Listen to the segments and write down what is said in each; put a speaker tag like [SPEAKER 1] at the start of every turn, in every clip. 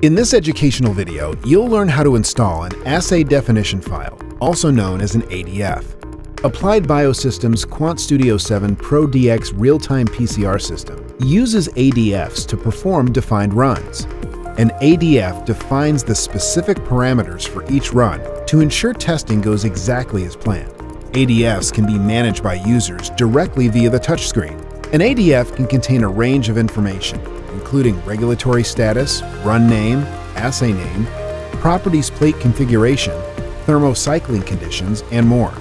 [SPEAKER 1] In this educational video, you'll learn how to install an assay definition file, also known as an ADF. Applied Biosystems QuantStudio 7 Pro DX real-time PCR system uses ADFs to perform defined runs. An ADF defines the specific parameters for each run to ensure testing goes exactly as planned. ADFs can be managed by users directly via the touchscreen. An ADF can contain a range of information, including regulatory status, run name, assay name, properties plate configuration, thermocycling conditions, and more.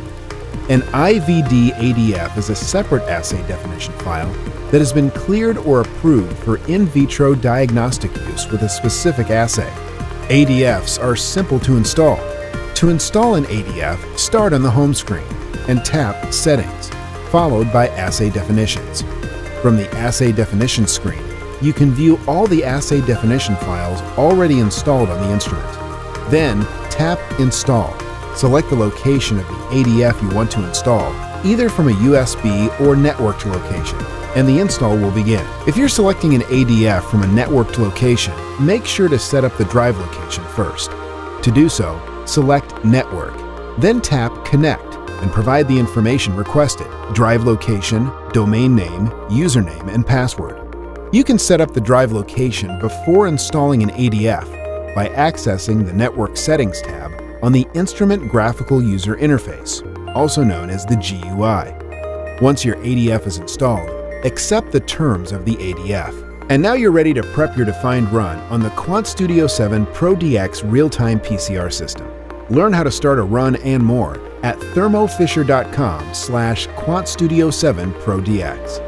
[SPEAKER 1] An IVD ADF is a separate assay definition file that has been cleared or approved for in vitro diagnostic use with a specific assay. ADFs are simple to install. To install an ADF, start on the home screen and tap Settings, followed by Assay Definitions. From the Assay Definition screen, you can view all the assay definition files already installed on the instrument. Then tap Install. Select the location of the ADF you want to install, either from a USB or networked location, and the install will begin. If you're selecting an ADF from a networked location, make sure to set up the drive location first. To do so, select Network, then tap Connect and provide the information requested, drive location, domain name, username, and password. You can set up the drive location before installing an ADF by accessing the Network Settings tab on the Instrument Graphical User Interface, also known as the GUI. Once your ADF is installed, accept the terms of the ADF. And now you're ready to prep your defined run on the QuantStudio 7 Pro DX real-time PCR system. Learn how to start a run and more at thermofisher.com slash quantstudio7prodx.